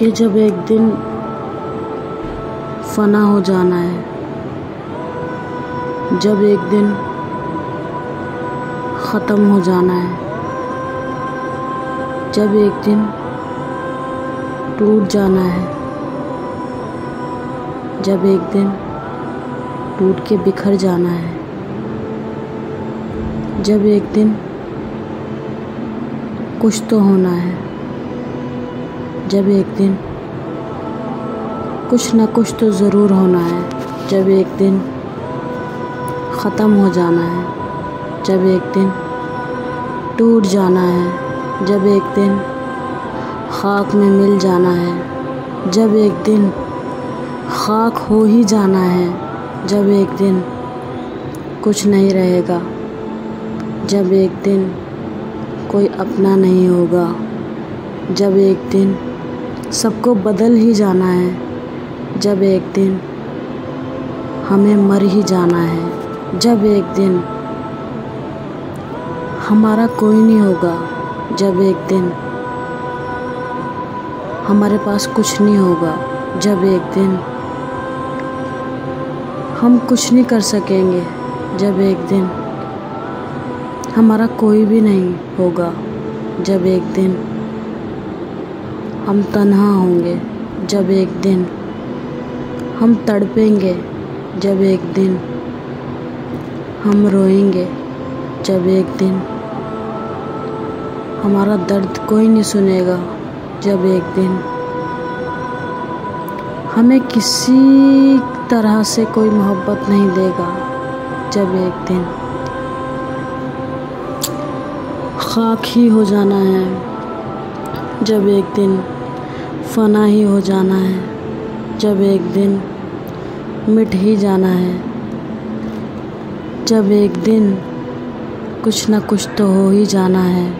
कि जब एक दिन फना हो जाना है, जब एक दिन ख़त्म हो जाना है, जब एक दिन टूट जाना है, जब एक दिन टूट के बिखर जाना है, जब एक दिन कुछ तो होना है। जब एक दिन कुछ ना कुछ तो ज़रूर होना है। जब एक दिन ख़त्म हो जाना है। जब एक दिन टूट जाना है। जब एक दिन खाक में मिल जाना है। जब एक दिन खाक हो ही जाना है। जब एक दिन कुछ नहीं रहेगा। जब एक दिन कोई अपना नहीं होगा। जब एक दिन सबको बदल ही जाना है। जब एक दिन हमें मर ही जाना है। जब एक दिन हमारा कोई नहीं होगा। जब एक दिन हमारे पास कुछ नहीं होगा। जब एक दिन हम कुछ नहीं कर सकेंगे। जब एक दिन हमारा कोई भी नहीं होगा। जब एक दिन हम तन्हा होंगे जब एक दिन। हम तड़पेंगे जब एक दिन। हम रोएँगे जब एक दिन। हमारा दर्द कोई नहीं सुनेगा जब एक दिन। हमें किसी तरह से कोई मोहब्बत नहीं देगा जब एक दिन। खाक ही हो जाना है जब एक दिन। फना ही हो जाना है, जब एक दिन मिट ही जाना है। जब एक दिन कुछ ना कुछ तो हो ही जाना है।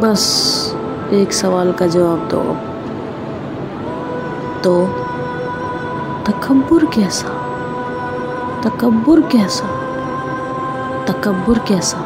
बस एक सवाल का जवाब दो। तो तकबर कैसा? तकबर कैसा? तकबर कैसा?